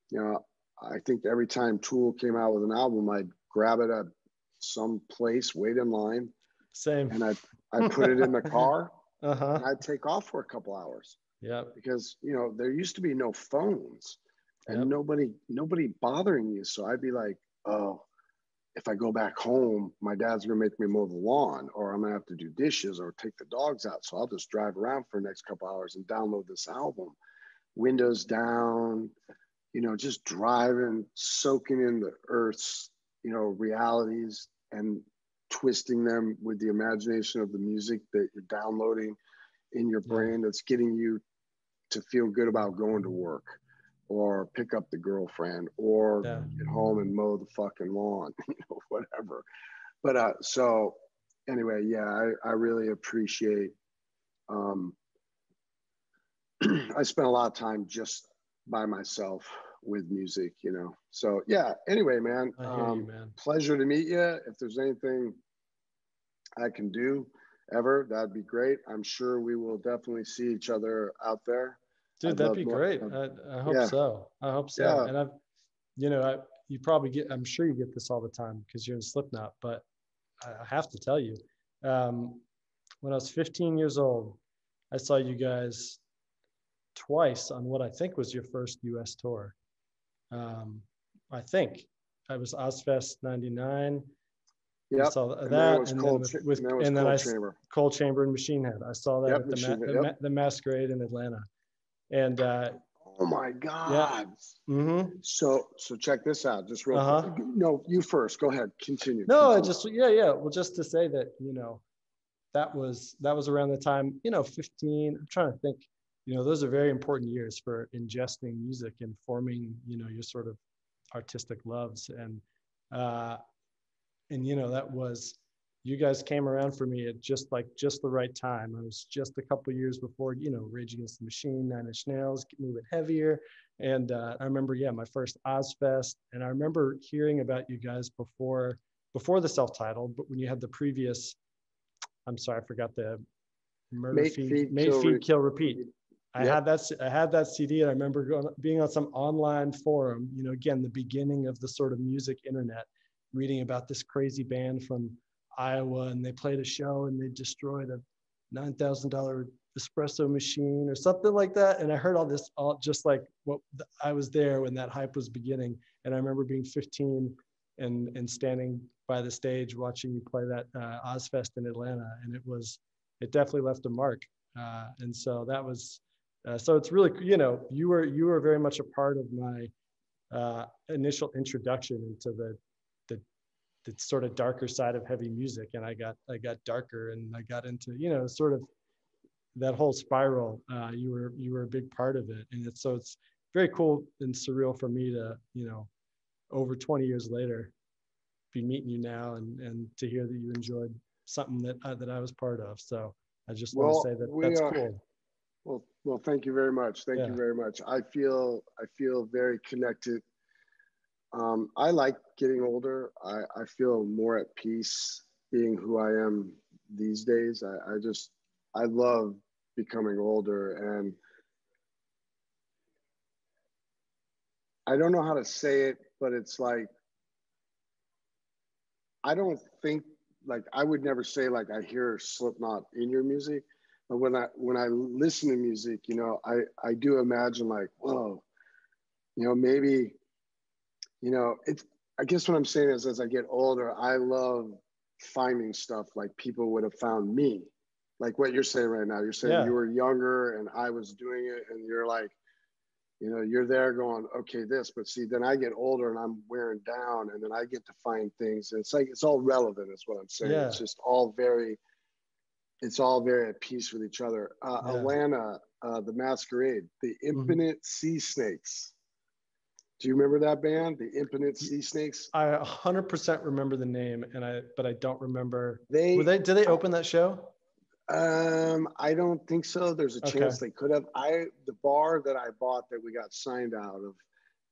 you know, I think every time Tool came out with an album, I'd grab it at some place, wait in line, Same. and I I put it in the car Uh huh. and I'd take off for a couple hours Yeah. because you know there used to be no phones and Yep. nobody nobody bothering you. So I'd be like, oh, if I go back home, my dad's gonna make me mow the lawn, or I'm gonna have to do dishes or take the dogs out. So I'll just drive around for the next couple hours and download this album, windows down, you know, just driving, soaking in the earth's, you know, realities and twisting them with the imagination of the music that you're downloading in your brain that's getting you to feel good about going to work or pick up the girlfriend or Yeah. get home and mow the fucking lawn, you know, whatever. But uh, so anyway, yeah, I, I really appreciate. Um, I spent a lot of time just by myself with music, you know. So yeah. Anyway, man, um, you, man. pleasure to meet you. If there's anything I can do ever, that'd be great. I'm sure we will definitely see each other out there. Dude, I'd that'd be more- great. uh, I, I hope yeah. so. I hope so. Yeah. And I've, you know, I, you probably get, I'm sure you get this all the time because you're in Slipknot, but I I have to tell you, um, when I was 15 years old, I saw you guys twice on what I think was your first US tour. Um, I think I was Ozzfest 99. I Yep. saw And then that. And then with, with- and then it was and then Coal I, Chamber. Coal Chamber and Machine Head. I saw that Yep, at the, ma- Head, the, yep. the Masquerade in Atlanta. And uh, Oh my God. mm-hmm So so check this out, just real Uh-huh. quick. No, you first. Go ahead. Continue. no, I continue. just yeah, yeah. Well, just to say that you know, that was that was around the time you know, 15. I'm trying to think. You know, those are very important years for ingesting music and forming you know your sort of artistic loves and uh, and you know that was you guys came around for me at just like just the right time. I was just a couple years before, you know, Rage Against the Machine, Nine Inch Nails, moving heavier. And uh, I remember, yeah, my first Ozzfest, and I remember hearing about you guys before before the self-titled, but when you had the previous, I'm sorry, I forgot the murder Mate, feed, Feed, Kill, Re- kill, repeat. I Yep. had that I had that CD and I remember going being on some online forum, you know, again the beginning of the sort of music internet, reading about this crazy band from Iowa and they played a show and they destroyed a nine thousand dollar espresso machine or something like that. And I heard all this all just like what I was there when that hype was beginning. And I remember being 15 and and standing by the stage watching you play that uh, Ozzfest in Atlanta, and it was it definitely left a mark. Uh, and so that was uh, so it's really you know you were you were very much a part of my uh, initial introduction into the, the the sort of darker side of heavy music. And i got i got darker and i got into you know sort of that whole spiral. Uh, you were you were a big part of it. And it's so it's very cool and surreal for me to you know over 20 years later be meeting you now and and to hear that you enjoyed something that I, that I was part of. So I just want to say that that's are- cool. Well, well, thank you very much. Thank Yeah. you very much. I feel I feel very connected. Um, I like getting older. I, I feel more at peace being who I am these days. I, I just I love becoming older and I don't know how to say it, but it's like I don't think like I would never say like I hear Slipknot in your music, but when I when I listen to music, you know, I I do imagine like, whoa, you know, maybe, you know, it's. I guess what I'm saying is, as I get older, I love finding stuff like people would have found me, like what you're saying right now. You're saying Yeah. you were younger and I was doing it, and you're like, you know, you're there going, okay, this, but see, then I get older and I'm wearing down, and then I get to find things. And it's like it's all relevant, is what I'm saying. Yeah. It's just all very, it's all very at peace with each other. Uh, Yeah. Atlanta, uh, the Masquerade, the Mm-hmm. Impotent Sea Snakes. Do you remember that band, the Impotent Sea Snakes? I 100% remember the name and I but I don't remember They, were they did they open that show um, I don't think so. There's a Okay. chance they could have. I the bar that I bought that we got signed out of,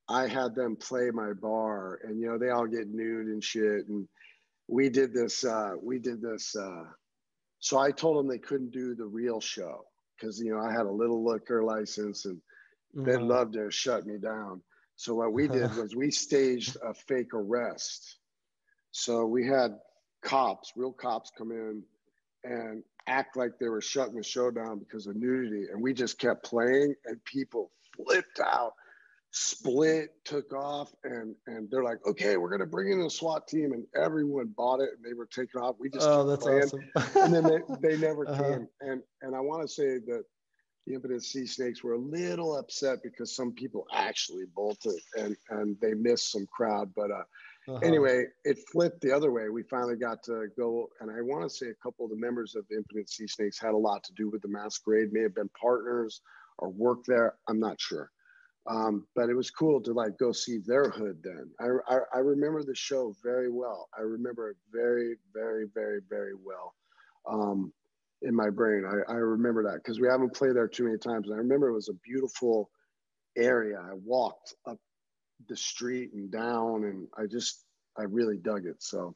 I had them play my bar, and you know they all get nude and shit, and we did this. Uh, we did this. Uh, so I told them they couldn't do the real show because you know I had a little liquor license, and they'd Mhm. love to shut me down. So what we did was we staged a fake arrest. So we had cops, real cops, come in and act like they were shutting the show down because of nudity, and we just kept playing, and people flipped out, split, took off, and and they're like, okay, we're gonna bring in a SWAT team, and everyone bought it, and they were taking off. We just Oh, that's playing awesome. and then they, they never Uh-huh. came. And and I want to say that the Impotent Sea Snakes were a little upset because some people actually bolted and and they missed some crowd. But uh, Uh-huh. anyway, it flipped the other way. We finally got to go, and I want to say a couple of the members of the Impotent Sea Snakes had a lot to do with the masquerade. May have been partners or worked there. I'm not sure. Um, but it was cool to like go see their hood then. I, I, I remember the show very well. I remember it very, very, very, very well um, in my brain. I, I remember that because we haven't played there too many times. And I remember it was a beautiful area. I walked up the street and down, and I just, I really dug it. So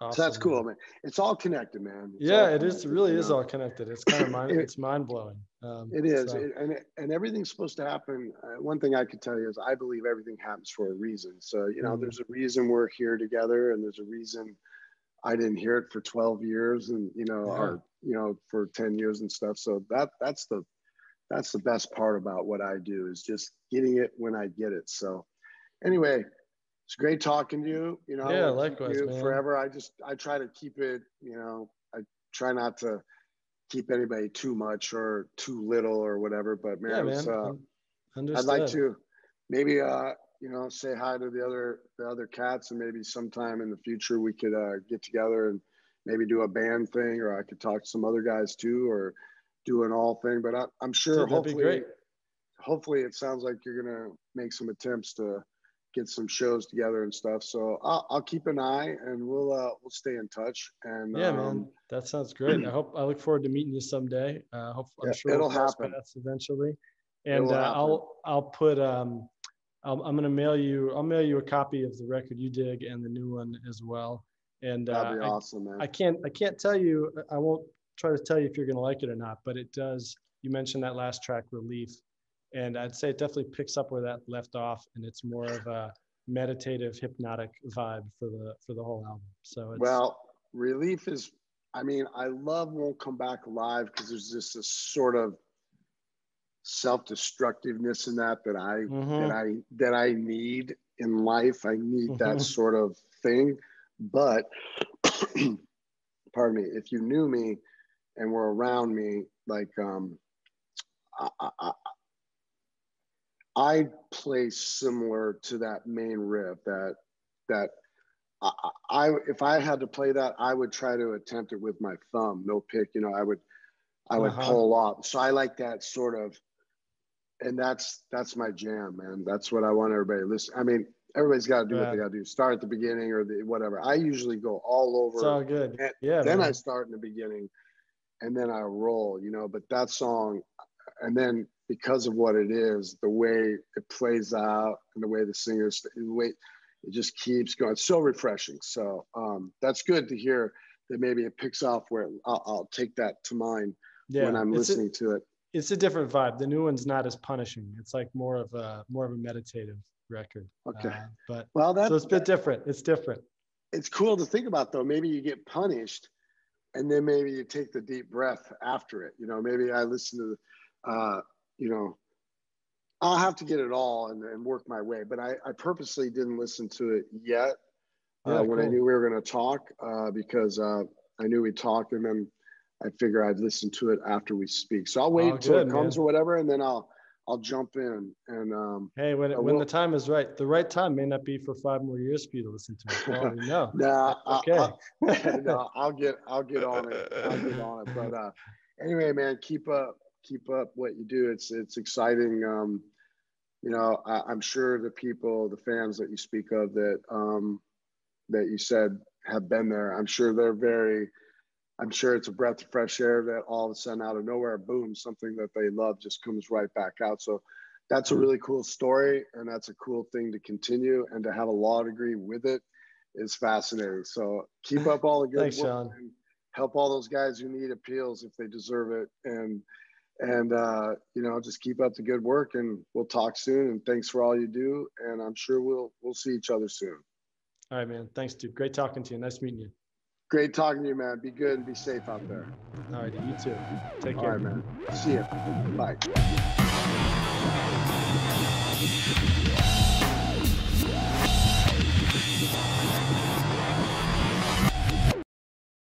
Awesome. So that's cool, man. It's all connected, man. It's yeah, it is. Really is know? all connected. It's kind of mind. it's mind blowing. Um, it is, so. and and everything's supposed to happen. Uh, one thing I could tell you is I believe everything happens for a reason. So you know, mm there's a reason we're here together, and there's a reason I didn't hear it for 12 years, and you know, yeah. or you know, for 10 years and stuff. So that that's the that's the best part about what I do is just getting it when I get it. So anyway, it's great talking to you. You know, yeah, likewise, you man. forever. I just I try to keep it. You know, I try not to keep anybody too much or too little or whatever. But man, yeah, man. Uh, I'd like to maybe uh you know say hi to the other the other cats and maybe sometime in the future we could uh, get together and maybe do a band thing or I could talk to some other guys too or do an all thing. But I, am sure Dude, hopefully hopefully it sounds like you're gonna make some attempts to get some shows together and stuff. So I'll, I'll keep an eye and we'll uh, we'll stay in touch. And yeah, um, man, that sounds great. I hope I look forward to meeting you someday. Uh, hope I'm yeah, sure it'll we'll happen eventually. And uh, I'll I'll put um i am gonna mail you I'll mail you a copy of the record you dig and the new one as well. And uh, That'd be awesome, man. I can't I can't tell you I won't try to tell you if you're gonna like it or not, but it does. You mentioned that last track, Relief and I'd say it definitely picks up where that left off, and it's more of a meditative, hypnotic vibe for the for the whole album. So well, relief is. I mean, I love "Won't Come Back Alive" because there's just this sort of self-destructiveness in that that I mm-hmm. that I that I need in life. I need mm-hmm. that sort of thing. But pardon me, if you knew me and were around me, like um, I, I play similar to that main riff that that I, I, if I had to play that, I would try to attempt it with my thumb, no pick. You know, I would I would uh-huh. pull off. So I like that sort of, and that's that's my jam, man. That's what I want everybody to listen. I mean, everybody's got to do yeah. what they got to do. Start at the beginning or the whatever. I usually go all over. It's all good. yeah. Then man. I start in the beginning, and then I roll. You know, but that song, and then because of what it is, the way it plays out and the way the singers, the way it just keeps going. It's so refreshing. So um, that's good to hear that maybe it picks off where I'll, I'll take that to mind yeah, when I'm listening a, to it. It's a different vibe. The new one's not as punishing. It's like more of a more of a meditative record. Okay. Uh, but well, that's so it's a bit different. It's different. It's cool to think about though. Maybe you get punished, and then maybe you take the deep breath after it. You know, maybe I listen to. Uh, you know, I'll have to get it all and, and work my way. But I, I purposely didn't listen to it yet uh, yeah, when I knew we were going to talk uh, because uh, I knew we'd talk and then I figure I'd listen to it after we speak. So I'll wait until oh, it comes man. or whatever, and then I'll I'll jump in and um, hey, when it, when the time is right, the right time may not be for five more years for you to listen to it. Well, no, nah, okay, I'll, I'll, no, I'll get I'll get on it. I'll get on it. But uh, anyway, man, keep up keep up what you do. It's it's exciting. Um, you know, I, am sure the people, the fans that you speak of that um, that you said have been there. I'm sure they're very. I'm sure it's a breath of fresh air that all of a sudden out of nowhere, boom, something that they love just comes right back out. So that's a really cool story, and that's a cool thing to continue and to have a law degree with it is fascinating. So keep up all the good Thanks, work Shawn. and help all those guys who need appeals if they deserve it. And and uh, you know just keep up the good work and we'll talk soon. And thanks for all you do. And i'm sure we'll we'll see each other soon. All right man. Thanks dude. Great talking to you. Nice meeting you. Great talking to you man. Be good and be safe out there. All right you too. Take care. all right man. See you bye